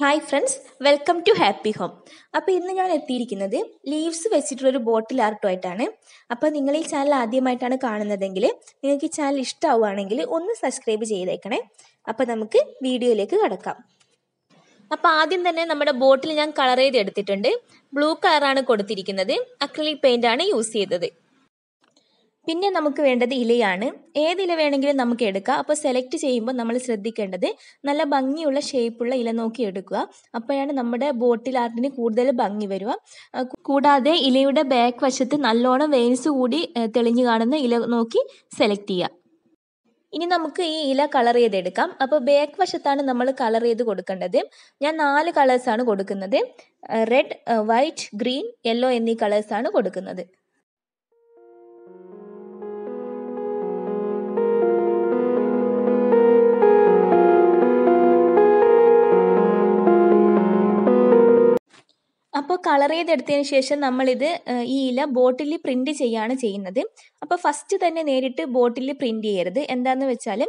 Hi friends welcome to happy home അപ്പോൾ ഇന്ന് ഞാൻ എത്തിയിരിക്കുന്നത് ലീവ്സ് വെച്ചിട്ടുള്ളൊരു ബോട്ടിൽ ആർട്ടുമായിട്ടാണ്. അപ്പോൾ നിങ്ങൾ ഈ ചാനൽ ആദ്യമായിട്ടാണ് കാണുന്നതെങ്കിൽ നിങ്ങൾക്ക് ഈ ചാനൽ ഇഷ്ടമാവുകയാണെങ്കിൽ ഒന്ന് സബ്സ്ക്രൈബ് ചെയ്തേക്കണേ. അപ്പോൾ നമുക്ക് വീഡിയോയിലേക്ക് കടക്കാം. അപ്പോൾ ആദ്യം തന്നെ നമ്മുടെ ബോട്ടിൽ ഞാൻ കളർ ചെയ്ത് എടുത്തിട്ടുണ്ട് ബ്ലൂ കളറാണ് കൊടുത്തിരിക്കുന്നത്. അക്രലിക് പെയിന്റ് ആണ് യൂസ് ചെയ്തത്. പിന്നെ നമുക്ക് വേണ്ടത് ഇലയാണ്. ഏത് ഇല വേണമെങ്കിലും നമുക്ക് എടുക്കാം. അപ്പോൾ സെലക്ട് ചെയ്യുമ്പോൾ നമ്മൾ ശ്രദ്ധിക്കേണ്ടത് നല്ല ഭംഗിയുള്ള ഷേപ്പുള്ള ഇല നോക്കി എടുക്കുക. അപ്പോഴാണ് നമ്മുടെ ബോട്ടിൽ ആർട്ടിന് കൂടുതൽ ഭംഗി വരിക. കൂടാതെ ഇലയുടെ ബാക്ക് വശത്ത് നല്ലോണം വെയിൻസ് കൂടി തെളിഞ്ഞു കാണുന്ന ഇല നോക്കി സെലക്ട് ചെയ്യുക. ഇനി നമുക്ക് ഈ ഇല കളർ ചെയ്തെടുക്കാം. അപ്പോൾ ബാക്ക് വശത്താണ് നമ്മൾ കളർ ചെയ്ത് കൊടുക്കേണ്ടത്. ഞാൻ നാല് കളേഴ്സാണ് കൊടുക്കുന്നത്. റെഡ് വൈറ്റ് ഗ്രീൻ യെല്ലോ എന്നീ കളേഴ്സാണ് കൊടുക്കുന്നത്. അപ്പോൾ കളർ ചെയ്തെടുത്തതിന് ശേഷം നമ്മളിത് ഈ ഇല ബോട്ടിൽ പ്രിന്റ് ചെയ്യാണ് ചെയ്യുന്നത്. അപ്പോൾ ഫസ്റ്റ് തന്നെ നേരിട്ട് ബോട്ടിൽ പ്രിന്റ് ചെയ്യരുത്. എന്താണെന്ന് വെച്ചാൽ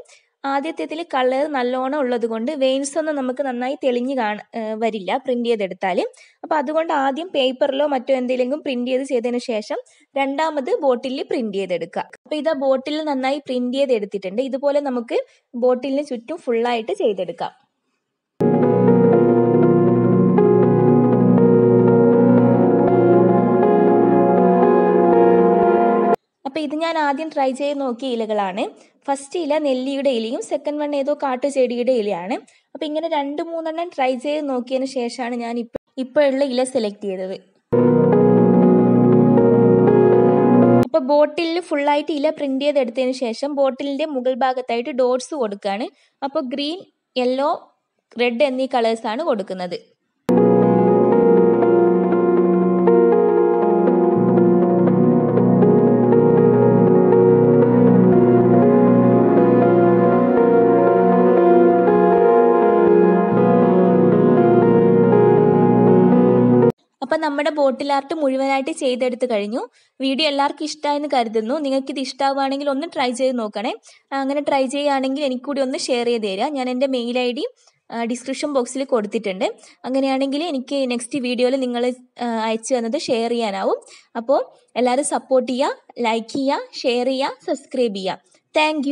ആദ്യത്തേതിൽ കളർ നല്ലോണം ഉള്ളത് കൊണ്ട് വെയിൻസ് ഒന്നും നമുക്ക് നന്നായി തെളിഞ്ഞ് കാണ വരില്ല പ്രിന്റ് ചെയ്തെടുത്താൽ അപ്പോൾ അതുകൊണ്ട് ആദ്യം പേപ്പറിലോ മറ്റോ എന്തെങ്കിലും പ്രിന്റ് ചെയ്ത് ചെയ്തതിന് ശേഷം രണ്ടാമത് ബോട്ടിൽ പ്രിന്റ് ചെയ്തെടുക്കുക. അപ്പോൾ ഇതാ ബോട്ടിൽ നന്നായി പ്രിന്റ് ചെയ്തെടുത്തിട്ടുണ്ട്. ഇതുപോലെ നമുക്ക് ബോട്ടിലിന് ചുറ്റും ഫുള്ളായിട്ട് ചെയ്തെടുക്കാം. അപ്പോൾ ഇത് ഞാൻ ആദ്യം ട്രൈ ചെയ്ത് നോക്കിയ ഇലകളാണ്. ഫസ്റ്റ് ഇല നെല്ലിയുടെ ഇലയും സെക്കൻഡ് വൺ ഏതോ കാട്ടുചെടിയുടെ ഇലയാണ്. അപ്പോൾ ഇങ്ങനെ രണ്ട് മൂന്നെണ്ണം ട്രൈ ചെയ്ത് നോക്കിയതിന് ശേഷമാണ് ഞാൻ ഇപ്പോൾ ഇപ്പോഴുള്ള ഇല സെലക്ട് ചെയ്തത്. അപ്പോൾ ബോട്ടിലിൽ ഫുള്ളായിട്ട് ഇല പ്രിന്റ് ചെയ്തെടുത്തതിന് ശേഷം ബോട്ടിലിന്റെ മുകൾ ഭാഗത്തായിട്ട് ഡോട്ട്സ് കൊടുക്കുകയാണ് അപ്പോൾ ഗ്രീൻ യെല്ലോ റെഡ് എന്നീ കളേഴ്സാണ് കൊടുക്കുന്നത്. അപ്പം നമ്മുടെ ബോട്ടിൽ ആർട്ട് മുഴുവനായിട്ട് ചെയ്തെടുത്ത് കഴിഞ്ഞു. വീഡിയോ എല്ലാവർക്കും ഇഷ്ടമായെന്ന് കരുതുന്നു. നിങ്ങൾക്ക് ഇത് ഇഷ്ടമാവുകയാണെങ്കിൽ ഒന്ന് ട്രൈ ചെയ്ത് നോക്കണേ. അങ്ങനെ ട്രൈ ചെയ്യുകയാണെങ്കിൽ എനിക്ക് കൂടി ഒന്ന് ഷെയർ ചെയ്ത് തരാം ഞാൻ എന്റെ മെയിൽ ഐ ഡി ഡിസ്ക്രിപ്ഷൻ ബോക്സിൽ കൊടുത്തിട്ടുണ്ട്. അങ്ങനെയാണെങ്കിൽ എനിക്ക് നെക്സ്റ്റ് വീഡിയോയിൽ നിങ്ങൾ അയച്ചു തന്നത് ഷെയർ ചെയ്യാനാവും. അപ്പോൾ എല്ലാവരും സപ്പോർട്ട് ചെയ്യുക ലൈക്ക് ചെയ്യുക ഷെയർ ചെയ്യുക സബ്സ്ക്രൈബ് ചെയ്യുക. താങ്ക്